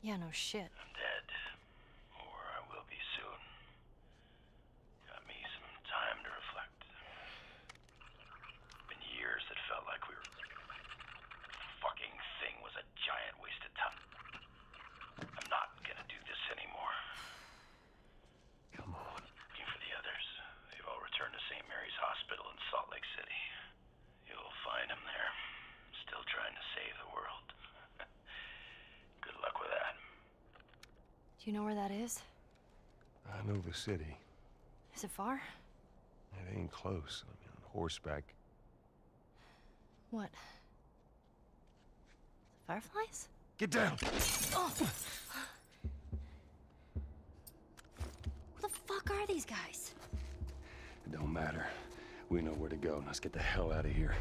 Yeah, no shit. I'm dead. Or I will be soon. Got me some time to reflect. Been years that felt like we were. Fucking thing was a giant waste of time. I'm not gonna do this anymore. Come on. Looking for the others. They've all returned to St. Mary's Hospital in Salt Lake City. You'll find them there. Still trying to save the world. Good luck with that. Do you know where that is? I know the city. Is it far? It ain't close. I mean, on horseback. What? The fireflies? Get down! Oh! Who the fuck are these guys? It don't matter. We know where to go. Let's get the hell out of here.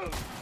Move!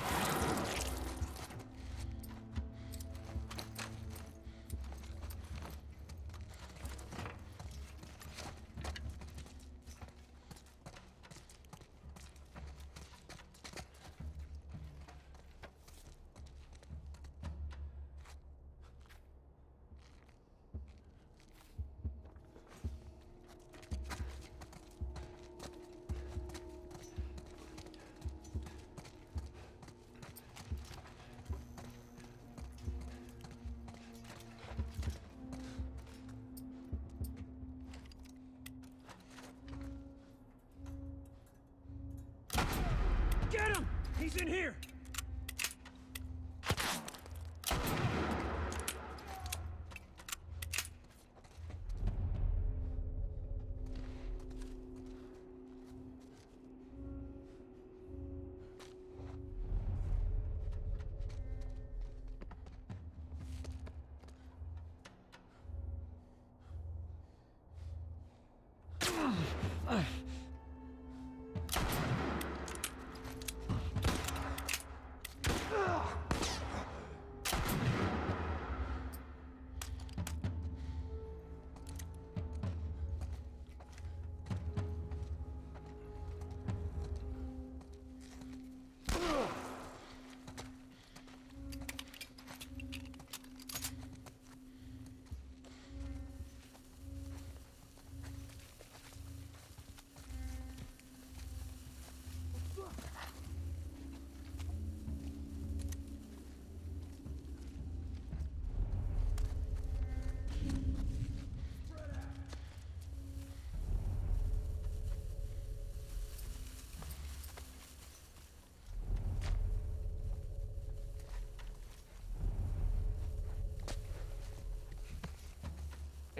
Get him! He's in here!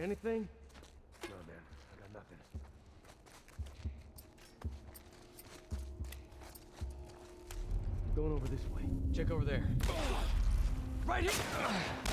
Anything? No, man. I got nothing. Going over this way. Check over there. Right here!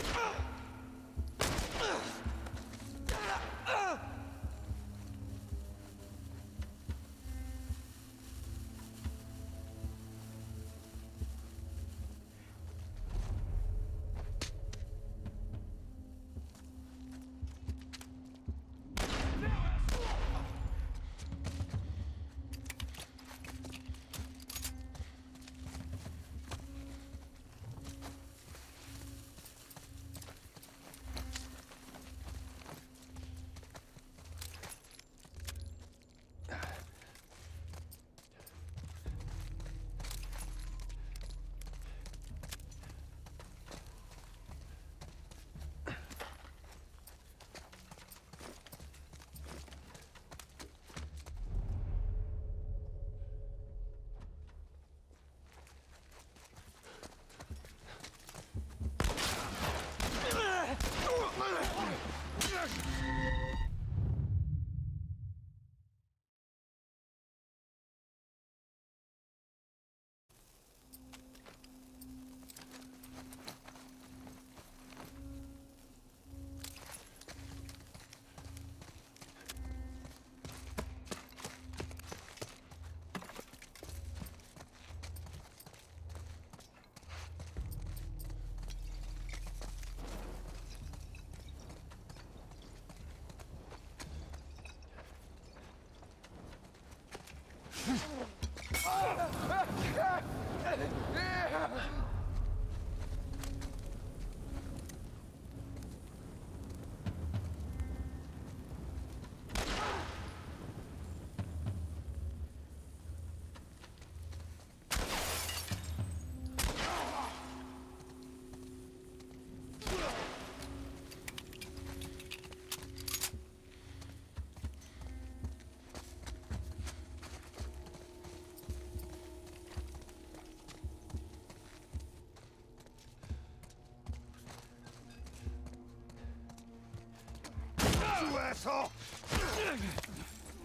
Uh.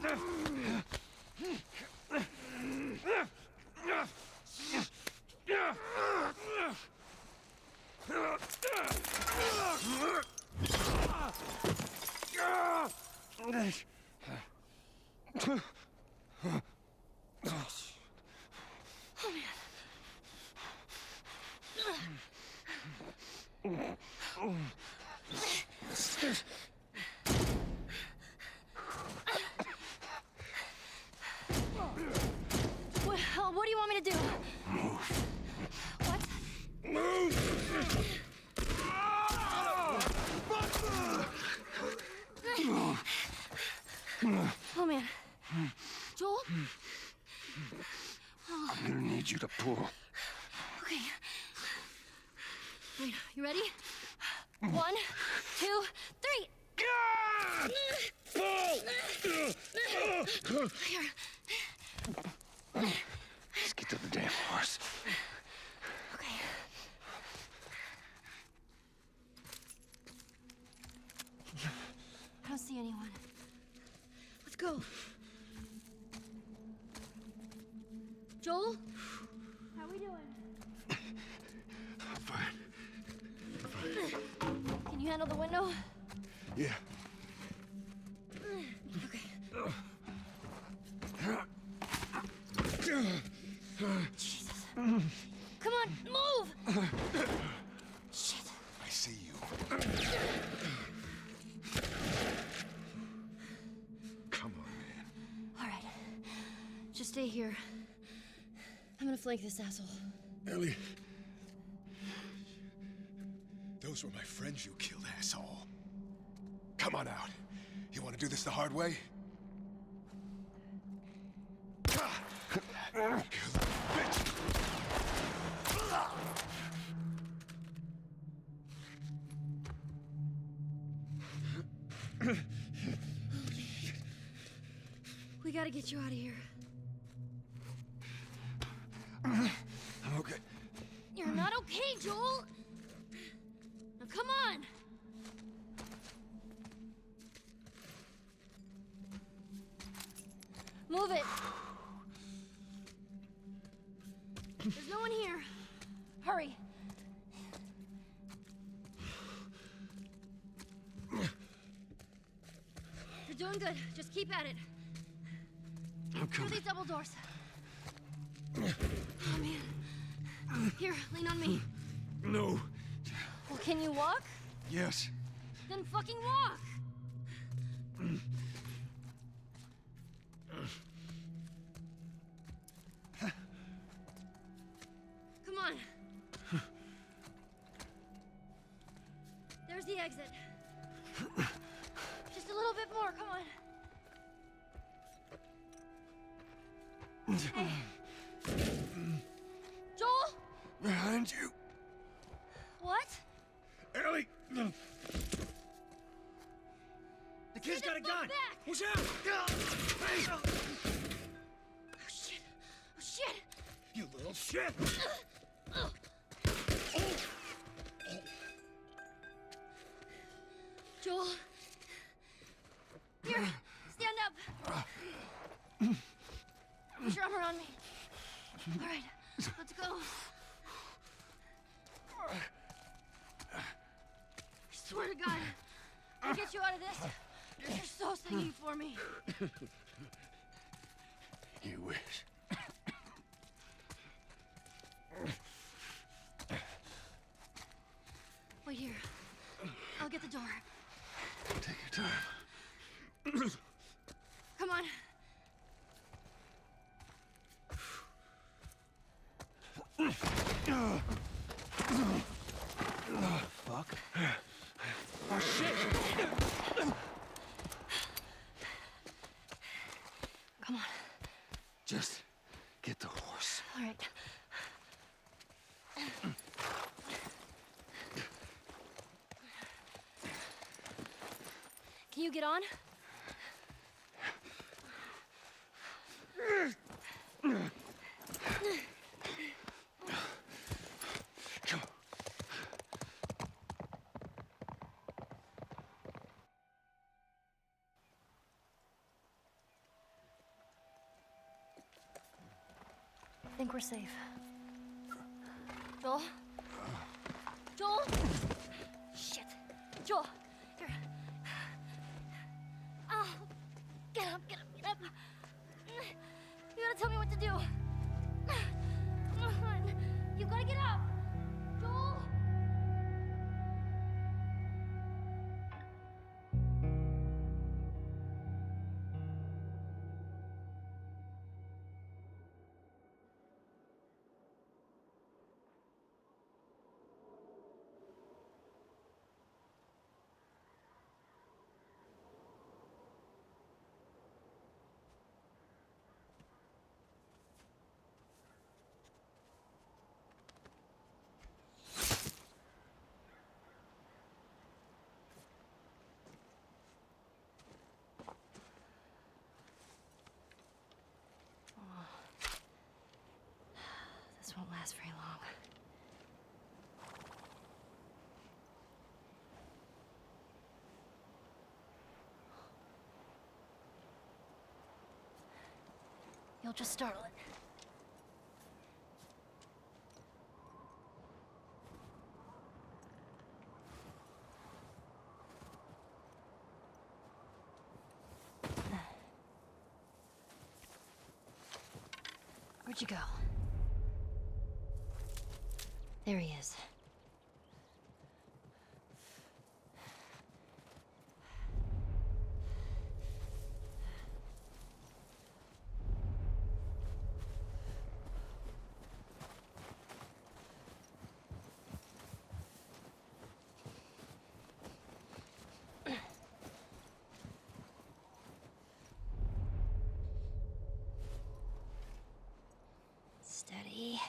What? Oh man. Joel? I'm gonna need you to pull. Okay. Wait, you ready? One, two, three. Here. Let's get to the damn horse. Okay. I don't see anyone. Let's go. Joel? How we doing? I'm fine. Can you handle the window? Yeah. Flank this asshole. Ellie. Those were my friends you killed, asshole. Come on out. You want to do this the hard way? We gotta get you out of here. Move it! There's no one here. Hurry. You're doing good. Just keep at it. I'm Through coming. these double doors. Oh man. Here, lean on me. No. Well, can you walk? Yes. Then fucking walk! Exit. Just a little bit more, come on. Hey. Joel? Behind you. What? Ellie! The kid's got a Get the fuck gun! back! Watch out! Oh shit! Oh shit! You little shit! Your arm me. All right, let's go. I swear to God, I'll get you out of this. You're so stingy for me. You wish. Wait here. I'll get the door. Take your time. Come on. Fuck. Oh shit! Come on. Just get the horse. All right. Can you get on? Think we're safe. Joel? Joel? Shit. Joel, here. Oh, get up, get up, get up. You gotta tell me what to do. Won't last very long. You'll just startle it. Where'd you go? There he is. Steady.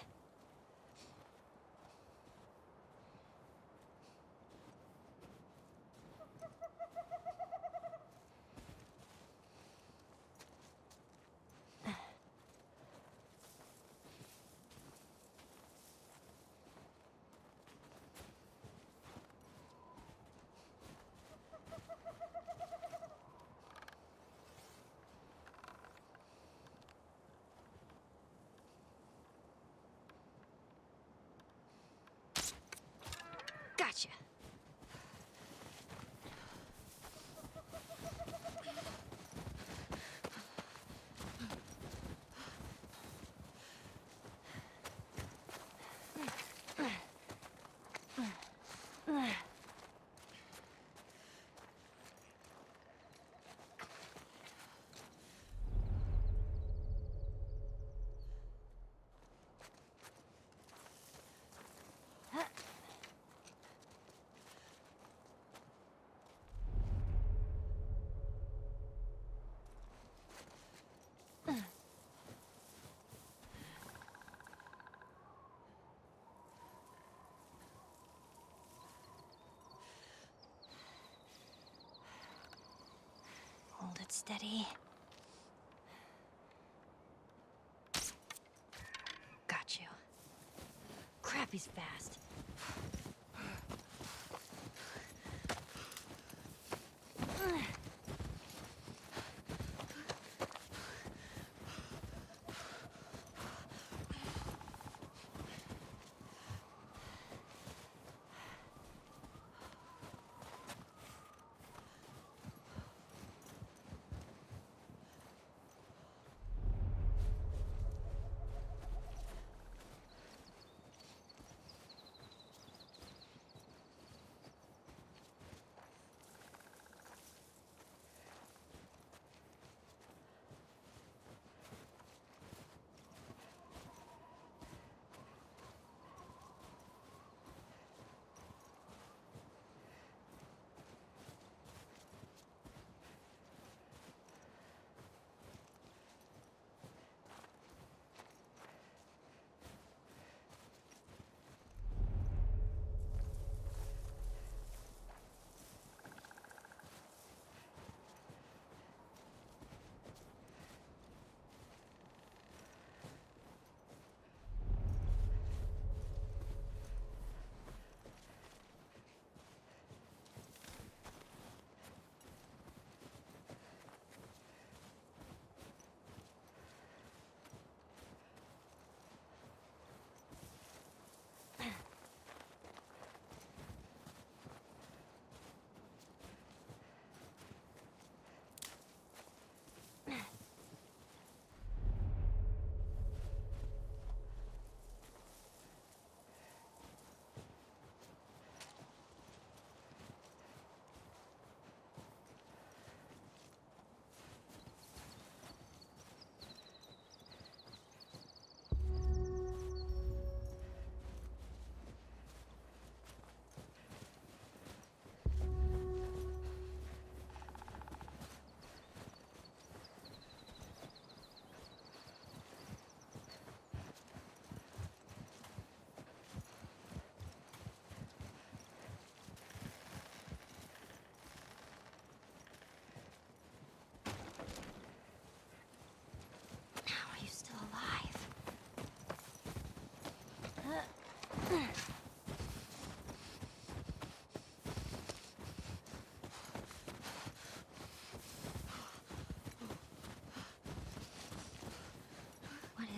Steady. Got you. Crap, he's fast.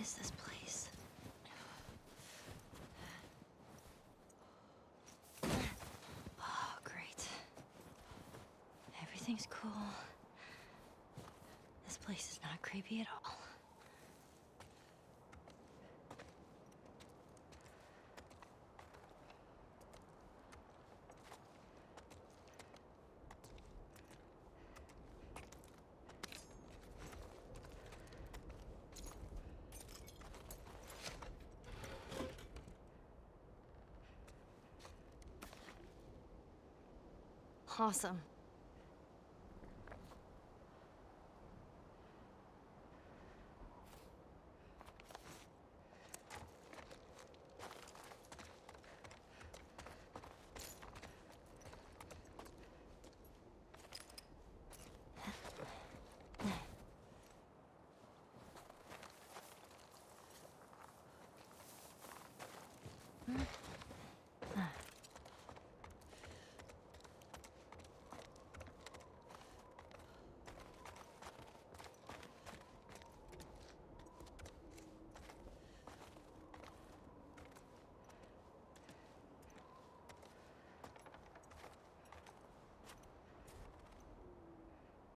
is this place? Oh, great. Everything's cool. This place is not creepy at all. Awesome.